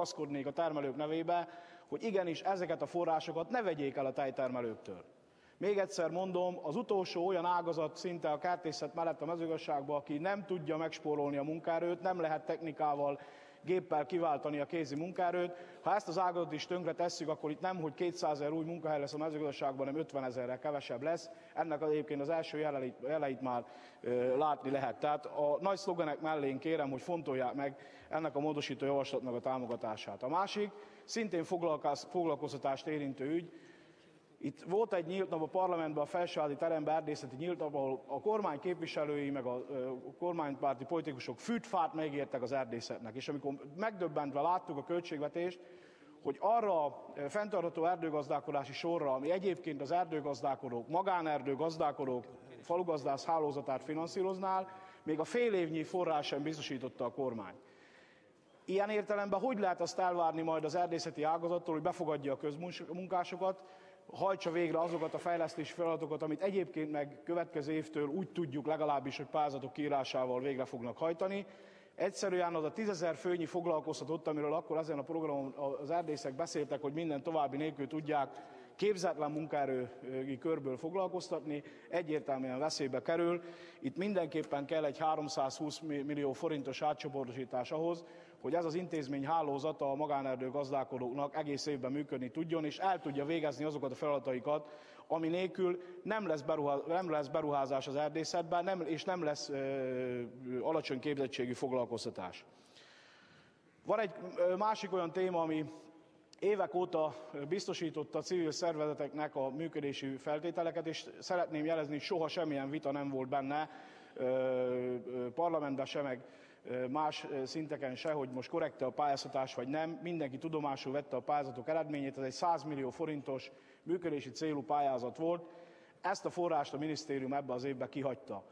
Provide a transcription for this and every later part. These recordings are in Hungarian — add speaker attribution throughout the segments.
Speaker 1: ragaszkodnék a termelők nevébe, hogy igenis ezeket a forrásokat ne vegyék el a tejtermelőktől. Még egyszer mondom, az utolsó olyan ágazat szinte a kertészet mellett a mezőgazdaságban, aki nem tudja megspórolni a munkaerőt, nem lehet technikával, géppel kiváltani a kézi munkaerőt. Ha ezt az ágazatot is tönkre tesszük, akkor itt nem, hogy 200 ezer új munkahely lesz a mezőgazdaságban, hanem 50 ezerrel kevesebb lesz. Ennek egyébként az első jeleit, jeleit már ö, látni lehet. Tehát a nagy szlogenek mellé kérem, hogy fontolják meg ennek a módosító javaslatnak a támogatását. A másik, szintén foglalkoztatást érintő ügy, itt volt egy nyílt nap a parlamentben, a felsőházi teremben, erdészeti nyílt nap, ahol a kormány képviselői, meg a kormánypárti politikusok fűtfát megértek az erdészetnek. És amikor megdöbbentve láttuk a költségvetést, hogy arra a fenntartható erdőgazdálkodási sorra, ami egyébként az erdőgazdálkodók, magánerdőgazdálkodók falugazdász hálózatát finanszíroznál, még a fél évnyi forrás sem biztosította a kormány. Ilyen értelemben hogy lehet azt elvárni majd az erdészeti ágazattól, hogy befogadja a közmunkásokat, hajtsa végre azokat a fejlesztési feladatokat, amit egyébként meg következő évtől úgy tudjuk legalábbis, hogy pályázatok kiírásával végre fognak hajtani. Egyszerűen az a tízezer főnyi foglalkoztatott, amiről akkor ezen a programon az erdészek beszéltek, hogy minden további nélkül tudják képzetlen munkaerői körből foglalkoztatni, egyértelműen veszélybe kerül. Itt mindenképpen kell egy 320 millió forintos átcsoportosítás ahhoz, hogy ez az intézmény hálózata a magánerdő gazdálkodóknak egész évben működni tudjon, és el tudja végezni azokat a feladataikat, ami nélkül nem lesz, beruházás, nem lesz beruházás az erdészetben, nem, és nem lesz ö, alacsony képzettségű foglalkoztatás. Van egy másik olyan téma, ami évek óta biztosította a civil szervezeteknek a működési feltételeket, és szeretném jelezni, soha semmilyen vita nem volt benne, parlamentben sem, meg más szinteken se, hogy most korrekte a pályáztatás vagy nem. Mindenki tudomásul vette a pályázatok eredményét, ez egy 100 millió forintos működési célú pályázat volt. Ezt a forrást a minisztérium ebbe az évbe kihagyta.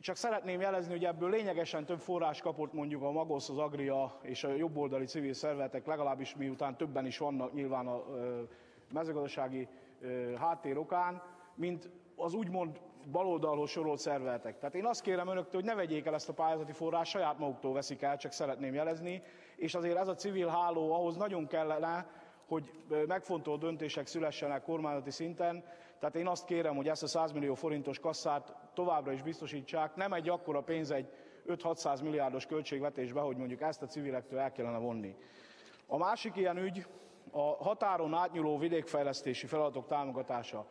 Speaker 1: Csak szeretném jelezni, hogy ebből lényegesen több forrás kapott mondjuk a Magosz, az Agria és a jobboldali civil szervezetek, legalábbis miután többen is vannak nyilván a mezőgazdasági háttér okán, mint az úgymond baloldalhoz sorolt szervezetek. Tehát én azt kérem önöktől, hogy ne vegyék el ezt a pályázati forrás, saját maguktól veszik el, csak szeretném jelezni, és azért ez a civil háló ahhoz nagyon kellene, hogy megfontolt döntések szülessenek kormányzati szinten. Tehát én azt kérem, hogy ezt a 100 millió forintos kasszát továbbra is biztosítsák. Nem egy akkora pénz egy 5-600 milliárdos költségvetésbe, hogy mondjuk ezt a civilektől el kellene vonni. A másik ilyen ügy a határon átnyúló vidékfejlesztési feladatok támogatása.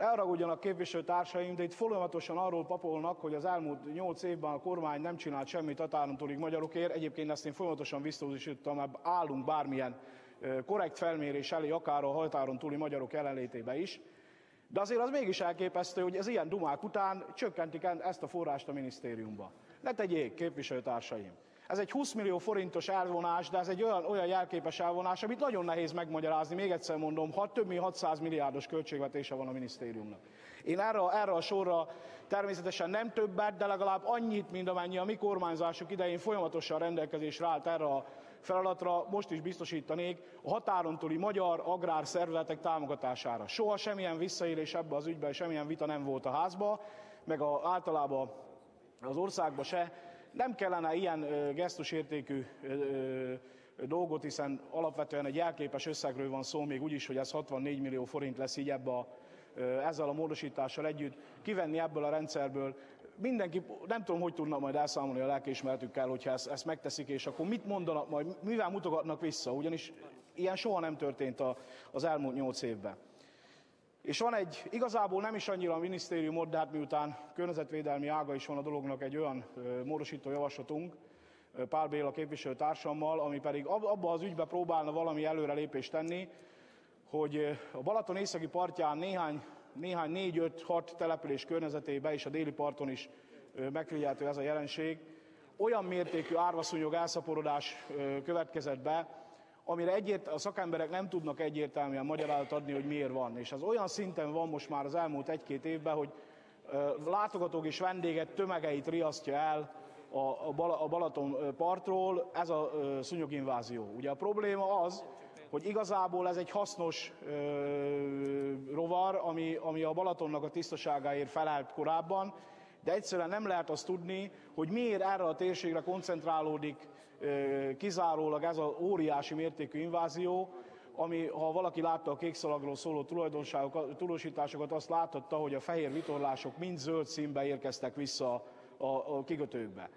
Speaker 1: Elragudjanak képviselőtársaim, de itt folyamatosan arról papolnak, hogy az elmúlt nyolc évben a kormány nem csinált semmit határon túlig magyarokért. Egyébként ezt én folyamatosan mert állunk bármilyen korrekt felmérés elé, akár a határon túli magyarok jelenlétében is. De azért az mégis elképesztő, hogy az ilyen dumák után csökkentik ezt a forrást a minisztériumba. Ne tegyék, képviselőtársaim! Ez egy 20 millió forintos elvonás, de ez egy olyan, olyan jelképes elvonás, amit nagyon nehéz megmagyarázni. Még egyszer mondom, ha több mint 600 milliárdos költségvetése van a minisztériumnak. Én erre, erre a sorra természetesen nem többet, de legalább annyit, mint amennyi a mi kormányzásuk idején folyamatosan rendelkezésre állt erre a feladatra, most is biztosítanék a határon túli magyar agrár szervezetek támogatására. Soha semmilyen visszaélés ebbe az ügybe, semmilyen vita nem volt a házba, meg a, általában az országban se nem kellene ilyen gesztusértékű dolgot, hiszen alapvetően egy jelképes összegről van szó, még úgyis, hogy ez 64 millió forint lesz így ebbe a, ezzel a módosítással együtt, kivenni ebből a rendszerből. Mindenki, nem tudom, hogy tudnak majd elszámolni a lelkiismeretükkel, hogyha ezt, ezt megteszik, és akkor mit mondanak majd, mivel mutogatnak vissza, ugyanis ilyen soha nem történt a, az elmúlt nyolc évben. És van egy, igazából nem is annyira a minisztérium de hát miután környezetvédelmi ága is van a dolognak egy olyan módosító javaslatunk, Pál Béla képviselőtársammal, ami pedig abba az ügybe próbálna valami előrelépést tenni, hogy a Balaton északi partján néhány, néhány 4-5-6 település környezetében és a déli parton is megfigyelhető ez a jelenség, olyan mértékű árvaszúnyog elszaporodás következett be, amire egyért, a szakemberek nem tudnak egyértelműen magyarázatot adni, hogy miért van. És az olyan szinten van most már az elmúlt egy-két évben, hogy látogatók és vendégek tömegeit riasztja el a Balaton partról ez a szúnyoginvázió. Ugye a probléma az, hogy igazából ez egy hasznos rovar, ami, ami a Balatonnak a tisztaságáért felelt korábban, de egyszerűen nem lehet azt tudni, hogy miért erre a térségre koncentrálódik kizárólag ez az óriási mértékű invázió, ami, ha valaki látta a kékszalagról szóló tulajdonságokat, azt láthatta, hogy a fehér vitorlások mind zöld színbe érkeztek vissza a, a kikötőkbe.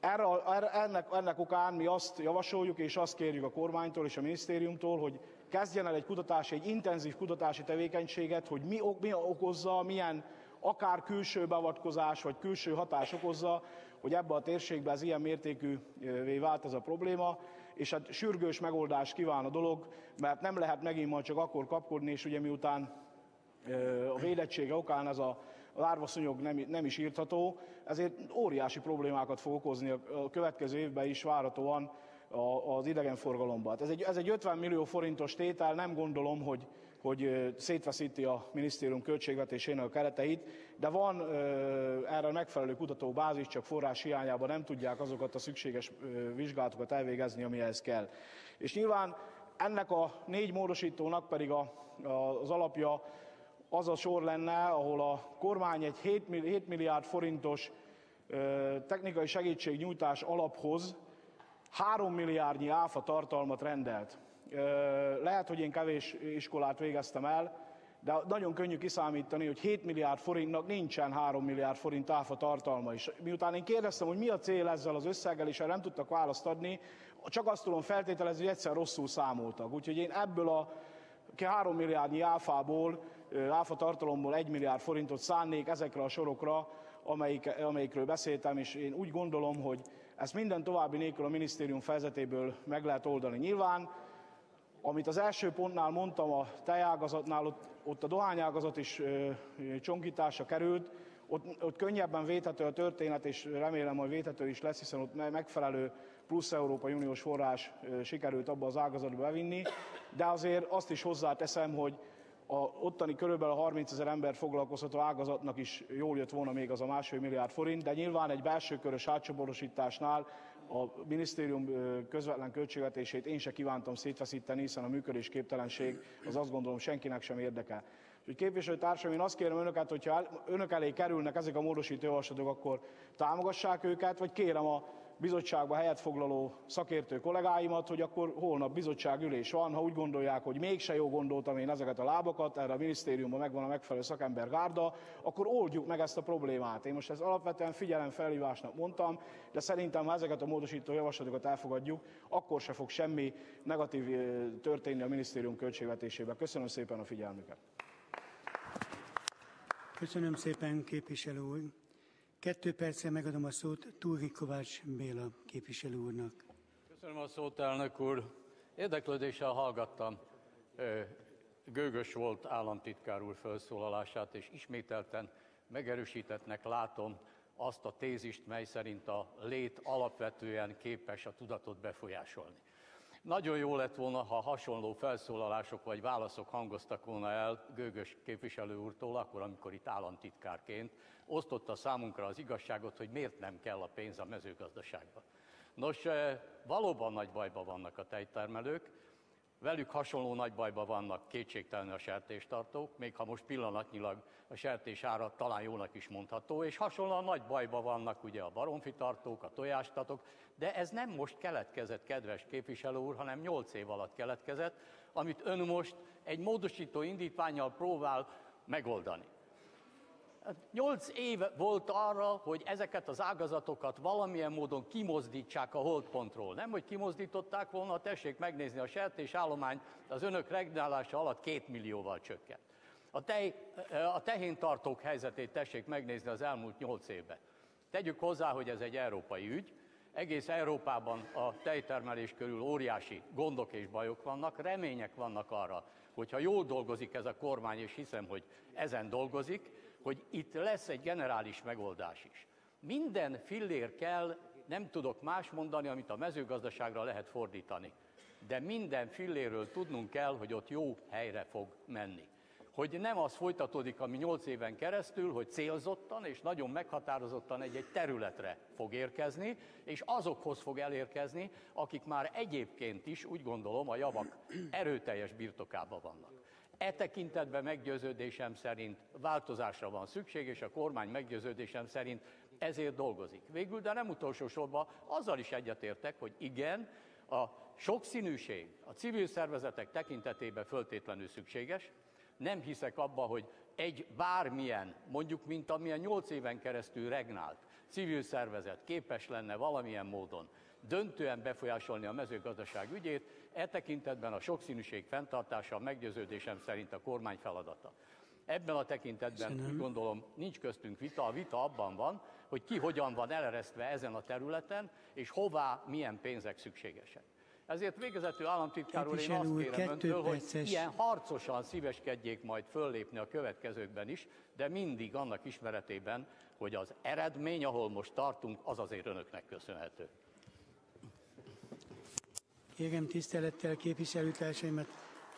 Speaker 1: Erre, ennek, ennek okán mi azt javasoljuk, és azt kérjük a kormánytól és a minisztériumtól, hogy kezdjen el egy kutatási, egy intenzív kutatási tevékenységet, hogy mi, mi okozza, milyen akár külső beavatkozás vagy külső hatás okozza, hogy ebbe a térségbe ez ilyen mértékűvé vált ez a probléma, és hát sürgős megoldást kíván a dolog, mert nem lehet megint majd csak akkor kapkodni, és ugye miután a védettsége okán ez a lárvaszúnyog nem, nem is írtható, ezért óriási problémákat fog okozni a következő évben is várhatóan az idegenforgalomban. Ez egy, ez egy 50 millió forintos tétel, nem gondolom, hogy, hogy szétveszíti a minisztérium költségvetésének a kereteit, de van erre megfelelő kutatóbázis, csak forrás hiányában nem tudják azokat a szükséges vizsgálatokat elvégezni, amihez kell. És nyilván ennek a négy módosítónak pedig a, a, az alapja az a sor lenne, ahol a kormány egy 7 milliárd forintos technikai segítségnyújtás alaphoz 3 milliárdnyi áfa tartalmat rendelt. Lehet, hogy én kevés iskolát végeztem el, de nagyon könnyű kiszámítani, hogy 7 milliárd forintnak nincsen 3 milliárd forint áfa tartalma is. Miután én kérdeztem, hogy mi a cél ezzel az összeggel, és erre nem tudtak választ adni, csak azt tudom feltételezni, hogy egyszer rosszul számoltak. Úgyhogy én ebből a 3 milliárdnyi áfából, áfa tartalomból 1 milliárd forintot szánnék ezekre a sorokra, amelyik, amelyikről beszéltem, és én úgy gondolom, hogy ezt minden további nélkül a minisztérium fejezetéből meg lehet oldani. Nyilván amit az első pontnál mondtam, a tejágazatnál, ott, ott a dohányágazat is ö, csonkításra került, ott, ott könnyebben védhető a történet, és remélem, hogy védhető is lesz, hiszen ott megfelelő plusz Európai Uniós forrás sikerült abba az ágazatba bevinni, de azért azt is hozzáteszem, hogy a ottani körülbelül 30 ezer ember foglalkozható ágazatnak is jól jött volna még az a másfél milliárd forint, de nyilván egy belső körös átcsoportosításnál a minisztérium közvetlen költségvetését én se kívántam szétfeszíteni, hiszen a működésképtelenség az azt gondolom senkinek sem érdeke. Úgyhogy képviselőtársaim, én azt kérem önöket, hogyha önök elé kerülnek ezek a módosító javaslatok, akkor támogassák őket, vagy kérem a bizottságban helyet foglaló szakértő kollégáimat, hogy akkor holnap bizottságülés van, ha úgy gondolják, hogy mégse jó gondoltam én ezeket a lábakat, erre a minisztériumban megvan a megfelelő szakembergárda, akkor oldjuk meg ezt a problémát. Én most ezt alapvetően figyelem felhívásnak mondtam, de szerintem, ha ezeket a módosító javaslatokat elfogadjuk, akkor se fog semmi negatív történni a minisztérium költségvetésében. Köszönöm szépen a figyelmüket.
Speaker 2: Köszönöm szépen, képviselő úr. Kettő percre megadom a szót Túri Kovács Béla képviselő úrnak.
Speaker 3: Köszönöm a szót, elnök úr. Érdeklődéssel hallgattam Gőgös volt államtitkár úr felszólalását, és ismételten megerősítettnek látom azt a tézist, mely szerint a lét alapvetően képes a tudatot befolyásolni. Nagyon jó lett volna, ha hasonló felszólalások vagy válaszok hangoztak volna el Gőgös képviselő úrtól, akkor, amikor itt államtitkárként osztotta számunkra az igazságot, hogy miért nem kell a pénz a mezőgazdaságba. Nos, eh, valóban nagy bajban vannak a tejtermelők, Velük hasonló nagy bajban vannak kétségtelenül a sertéstartók, még ha most pillanatnyilag a sertés ára talán jónak is mondható, és hasonlóan nagy bajban vannak ugye a baromfitartók, a tojástatok, de ez nem most keletkezett, kedves képviselő úr, hanem 8 év alatt keletkezett, amit ön most egy módosító indítványjal próbál megoldani. Nyolc év volt arra, hogy ezeket az ágazatokat valamilyen módon kimozdítsák a holdpontról. Nem, hogy kimozdították volna, tessék megnézni a sertés állomány az önök regnálása alatt két millióval csökkent. A, tej, a tehéntartók helyzetét tessék megnézni az elmúlt nyolc évben. Tegyük hozzá, hogy ez egy európai ügy, egész Európában a tejtermelés körül óriási gondok és bajok vannak, remények vannak arra, hogyha jól dolgozik ez a kormány, és hiszem, hogy ezen dolgozik, hogy itt lesz egy generális megoldás is. Minden fillér kell, nem tudok más mondani, amit a mezőgazdaságra lehet fordítani. De minden filléről tudnunk kell, hogy ott jó helyre fog menni. Hogy nem az folytatódik, ami nyolc éven keresztül, hogy célzottan és nagyon meghatározottan egy-egy területre fog érkezni, és azokhoz fog elérkezni, akik már egyébként is, úgy gondolom, a javak erőteljes birtokában vannak. E tekintetben meggyőződésem szerint változásra van szükség, és a kormány meggyőződésem szerint ezért dolgozik. Végül, de nem utolsó sorban azzal is egyetértek, hogy igen, a sokszínűség a civil szervezetek tekintetében föltétlenül szükséges. Nem hiszek abba, hogy egy bármilyen, mondjuk mint amilyen nyolc éven keresztül regnált civil szervezet képes lenne valamilyen módon döntően befolyásolni a mezőgazdaság ügyét, e tekintetben a sokszínűség fenntartása meggyőződésem szerint a kormány feladata. Ebben a tekintetben úgy gondolom nincs köztünk vita, a vita abban van, hogy ki hogyan van eleresztve ezen a területen, és hová milyen pénzek szükségesek. Ezért végezetül államtitkár úr, én azt kérem öntől, hogy ilyen harcosan szíveskedjék majd föllépni a következőkben is, de mindig annak ismeretében, hogy az eredmény, ahol most tartunk, az azért önöknek köszönhető.
Speaker 2: Kérem tisztelettel képviselőtársaimat,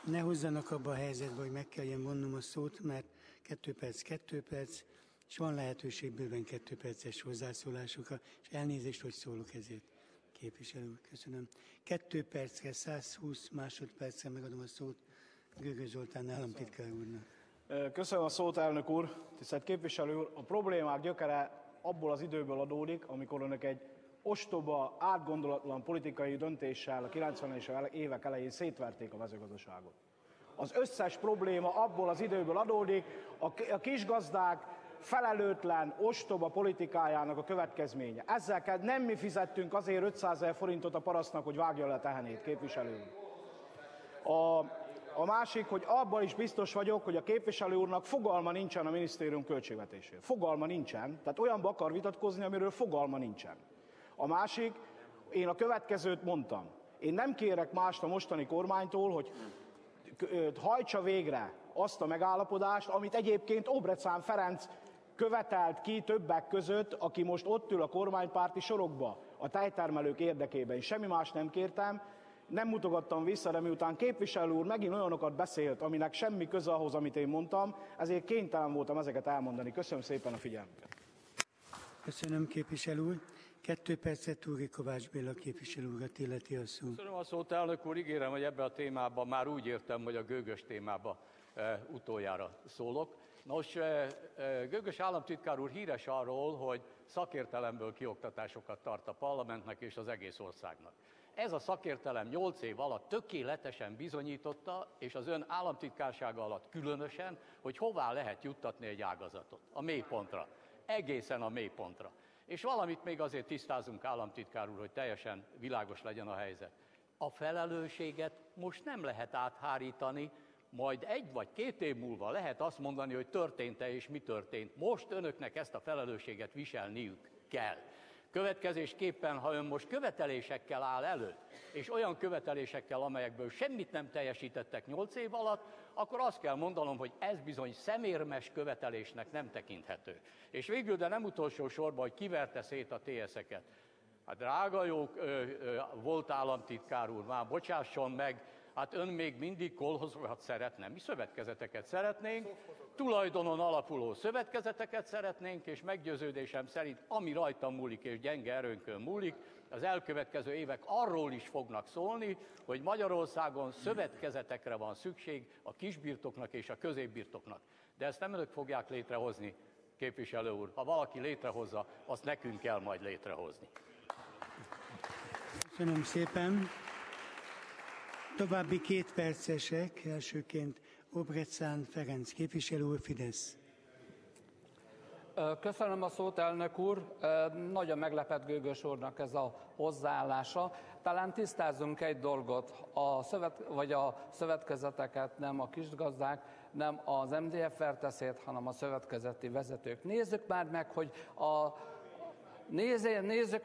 Speaker 2: ne hozzanak abba a helyzetbe, hogy meg kelljen vonnom a szót, mert kettő perc, kettő perc, és van lehetőség bőven kettő perces hozzászólásokra, és elnézést, hogy szólok ezért. Képviselő köszönöm. Kettő percre, 120 másodpercre megadom a szót Gőgő Zoltán államtitkár úrnak.
Speaker 1: Köszönöm a szót, elnök úr. Tisztelt képviselő úr, a problémák gyökere abból az időből adódik, amikor önök egy ostoba, átgondolatlan politikai döntéssel a 90-es évek elején szétverték a mezőgazdaságot. Az összes probléma abból az időből adódik, a kisgazdák felelőtlen, ostoba politikájának a következménye. Ezzel nem mi fizettünk azért 500 ezer forintot a parasztnak, hogy vágja le a tehenét, képviselő. A, a másik, hogy abban is biztos vagyok, hogy a képviselő úrnak fogalma nincsen a minisztérium költségvetéséről. Fogalma nincsen, tehát olyanba akar vitatkozni, amiről fogalma nincsen. A másik, én a következőt mondtam. Én nem kérek mást a mostani kormánytól, hogy hajtsa végre azt a megállapodást, amit egyébként Obrecán Ferenc követelt ki többek között, aki most ott ül a kormánypárti sorokba, a tejtermelők érdekében. Semmi más nem kértem, nem mutogattam vissza, de miután képviselő úr megint olyanokat beszélt, aminek semmi köze ahhoz, amit én mondtam, ezért kénytelen voltam ezeket elmondani. Köszönöm szépen a figyelmet.
Speaker 2: Köszönöm, képviselő úr. Kettő percet Túri Kovács Béla képviselő úrat illeti a szó.
Speaker 3: Köszönöm a szót, elnök úr. Ígérem, hogy ebbe a témában már úgy értem, hogy a gőgös témába e, utoljára szólok. Nos, e, e, Gögös államtitkár úr híres arról, hogy szakértelemből kioktatásokat tart a parlamentnek és az egész országnak. Ez a szakértelem 8 év alatt tökéletesen bizonyította, és az ön államtitkársága alatt különösen, hogy hová lehet juttatni egy ágazatot. A mélypontra. Egészen a mélypontra. És valamit még azért tisztázunk, államtitkár úr, hogy teljesen világos legyen a helyzet. A felelősséget most nem lehet áthárítani, majd egy vagy két év múlva lehet azt mondani, hogy történt-e és mi történt. Most önöknek ezt a felelősséget viselniük kell. Következésképpen, ha ön most követelésekkel áll elő, és olyan követelésekkel, amelyekből semmit nem teljesítettek nyolc év alatt, akkor azt kell mondanom, hogy ez bizony szemérmes követelésnek nem tekinthető. És végül, de nem utolsó sorban, hogy kiverte szét a TS-eket. Hát drága jó ö, ö, volt államtitkár úr, már bocsásson meg, hát ön még mindig kolhozokat szeretne. Mi szövetkezeteket szeretnénk, tulajdonon alapuló szövetkezeteket szeretnénk, és meggyőződésem szerint, ami rajtam múlik és gyenge erőnkön múlik, az elkövetkező évek arról is fognak szólni, hogy Magyarországon szövetkezetekre van szükség a kisbirtoknak és a középbirtoknak. De ezt nem önök fogják létrehozni, képviselő úr. Ha valaki létrehozza, azt nekünk kell majd létrehozni.
Speaker 2: Köszönöm szépen. További két percesek, elsőként Obrecán Ferenc képviselő úr, Fidesz.
Speaker 4: Köszönöm a szót, elnök úr. Nagyon meglepett Gőgös úrnak ez a hozzáállása. Talán tisztázzunk egy dolgot, a szövet, vagy a szövetkezeteket nem a kisgazdák, nem az MDF verteszét, hanem a szövetkezeti vezetők. Nézzük már meg, hogy a Nézzük, nézzük,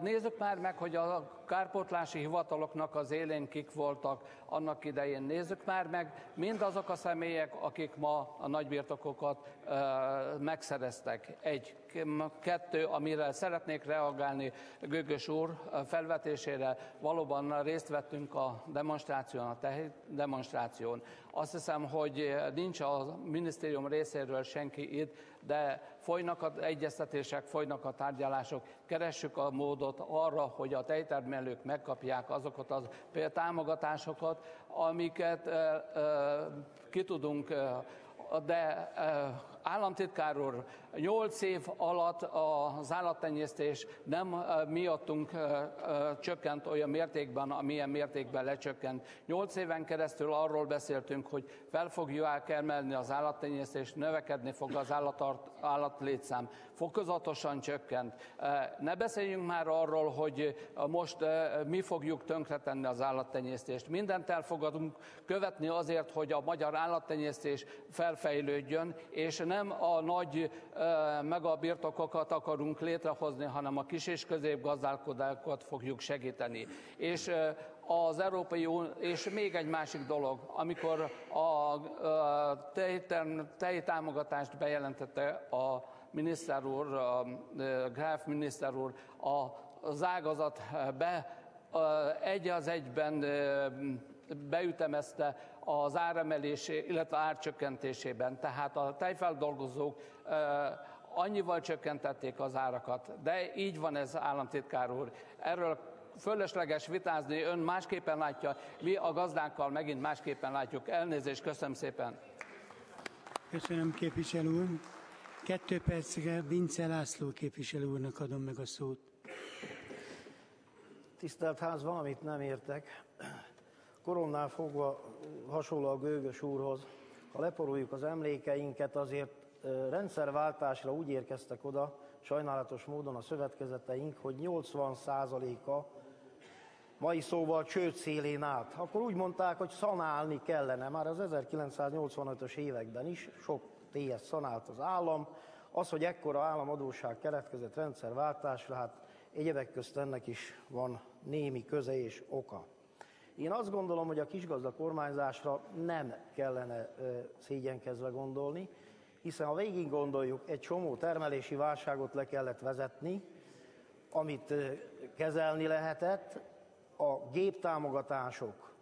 Speaker 4: nézzük már meg, hogy a kárpótlási hivataloknak az élén kik voltak annak idején. Nézzük már meg mindazok a személyek, akik ma a nagybirtokokat megszereztek. Egy, kettő, amire szeretnék reagálni Gögös úr felvetésére. Valóban részt vettünk a demonstráción, a demonstráción. Azt hiszem, hogy nincs a minisztérium részéről senki itt, de folynak az egyeztetések, folynak a tárgyalások, keressük a módot arra, hogy a tejtermelők megkapják azokat a támogatásokat, amiket ki tudunk de Államtitkár úr, 8 év alatt az állattenyésztés nem miattunk csökkent olyan mértékben, amilyen mértékben lecsökkent. 8 éven keresztül arról beszéltünk, hogy fel fogjuk emelni az állattenyésztést, növekedni fog az állatart, állatlétszám. Fokozatosan csökkent. Ne beszéljünk már arról, hogy most mi fogjuk tönkretenni az állattenyésztést. Mindent elfogadunk követni azért, hogy a magyar állattenyésztés felfejlődjön, és nem a nagy megabirtokokat akarunk létrehozni, hanem a kis és középgazdálkodásokat fogjuk segíteni. És az Európai Unió, és még egy másik dolog, amikor a tejtámogatást bejelentette a miniszter úr, a Gráf miniszter úr, az ágazat be egy az egyben beütemezte az áremelésé, illetve árcsökkentésében. Tehát a tejfeldolgozók annyival csökkentették az árakat. De így van ez, államtitkár úr. Erről fölösleges vitázni, ön másképpen látja, mi a gazdákkal megint másképpen látjuk. Elnézést, köszönöm szépen.
Speaker 2: Köszönöm, képviselő úr. Kettő percre Vince László képviselő úrnak adom meg a szót.
Speaker 5: Tisztelt ház, valamit nem értek. Koromnál fogva hasonló a gőgös úrhoz. Ha leporuljuk az emlékeinket, azért rendszerváltásra úgy érkeztek oda, sajnálatos módon a szövetkezeteink, hogy 80%-a mai szóval csőd szélén állt. Akkor úgy mondták, hogy szanálni kellene. Már az 1985-ös években is sok TS szanált az állam. Az, hogy ekkora államadóság keletkezett rendszerváltásra, hát egyebek közt ennek is van némi köze és oka. Én azt gondolom, hogy a kisgazda kormányzásra nem kellene szégyenkezve gondolni, hiszen ha végig gondoljuk, egy csomó termelési válságot le kellett vezetni, amit kezelni lehetett, a géptámogatások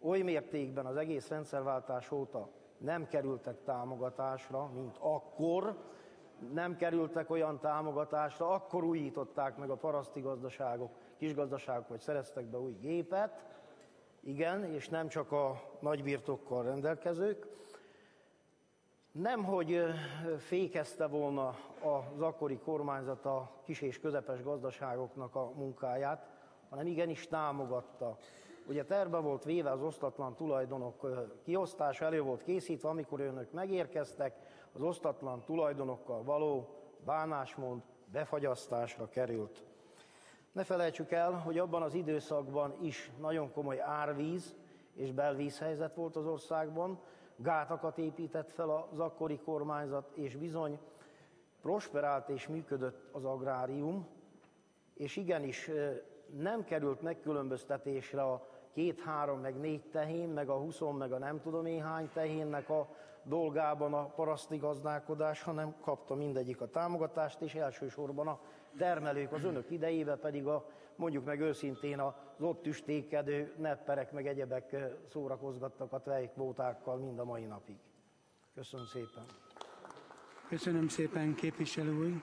Speaker 5: oly mértékben az egész rendszerváltás óta nem kerültek támogatásra, mint akkor, nem kerültek olyan támogatásra, akkor újították meg a paraszti gazdaságok, kisgazdaságok, hogy szereztek be új gépet, igen, és nem csak a nagybirtokkal rendelkezők. Nem, hogy fékezte volna az akkori kormányzat a kis és közepes gazdaságoknak a munkáját, hanem igenis támogatta. Ugye terve volt véve az osztatlan tulajdonok kiosztása, elő volt készítve, amikor önök megérkeztek, az osztatlan tulajdonokkal való bánásmód befagyasztásra került. Ne felejtsük el, hogy abban az időszakban is nagyon komoly árvíz és belvízhelyzet volt az országban, gátakat épített fel az akkori kormányzat, és bizony prosperált és működött az agrárium, és igenis nem került megkülönböztetésre a két, három, meg négy tehén, meg a huszon, meg a nem tudom én hány tehénnek a dolgában a paraszti gazdálkodás, hanem kapta mindegyik a támogatást, és elsősorban a termelők az önök idejében pedig a, mondjuk meg őszintén az ott tüstékedő nepperek meg egyebek szórakozgattak a tejkvótákkal mind a mai napig. Köszönöm szépen.
Speaker 2: Köszönöm szépen, képviselő úr.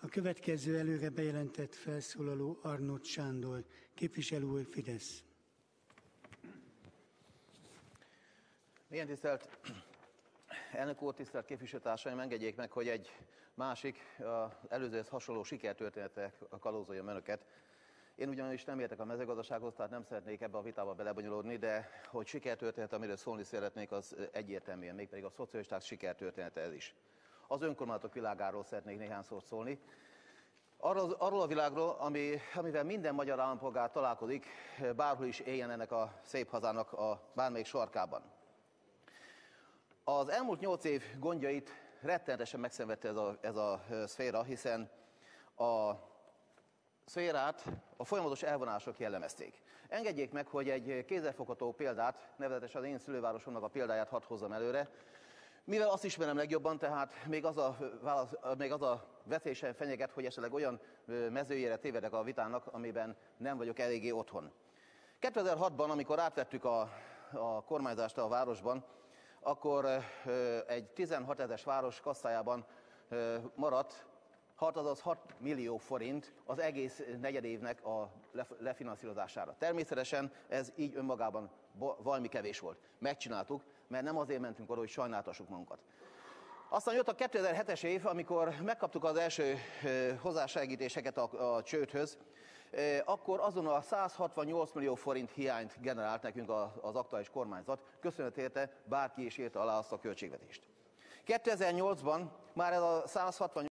Speaker 2: A következő előre bejelentett felszólaló Arnold Sándor, képviselő úr Fidesz.
Speaker 6: Milyen tisztelt elnök úr, tisztelt képviselőtársaim, engedjék meg, hogy egy másik, előzőhez hasonló sikertörténetek kalózoljam önöket. Én ugyanis nem értek a mezőgazdasághoz, tehát nem szeretnék ebbe a vitába belebonyolódni, de hogy sikertörténet, amiről szólni szeretnék, az egyértelműen, mégpedig a szocialisták sikertörténete ez is. Az önkormányzatok világáról szeretnék néhány szót szólni. Arról, arról a világról, ami, amivel minden magyar állampolgár találkozik, bárhol is éljen ennek a szép hazának a bármelyik sarkában. Az elmúlt nyolc év gondjait rettenetesen megszenvedte ez a, ez a szféra, hiszen a szférát a folyamatos elvonások jellemezték. Engedjék meg, hogy egy kézzelfogható példát, nevezetesen az én szülővárosomnak a példáját hadd hozzam előre. Mivel azt ismerem legjobban, tehát még az a, válasz, még az a veszélyesen fenyeget, hogy esetleg olyan mezőjére tévedek a vitának, amiben nem vagyok eléggé otthon. 2006-ban, amikor átvettük a, a kormányzást a városban, akkor egy 16 ezeres város kasszájában maradt 6, azaz 6 millió forint az egész negyedévnek a lefinanszírozására. Természetesen ez így önmagában valami kevés volt. Megcsináltuk, mert nem azért mentünk oda, hogy sajnáltassuk magunkat. Aztán jött a 2007-es év, amikor megkaptuk az első hozzásegítéseket a, a csődhöz, akkor azon a 168 millió forint hiányt generált nekünk az aktuális kormányzat, köszönet érte, bárki is írta alá azt a költségvetést. 2008-ban már ez a 168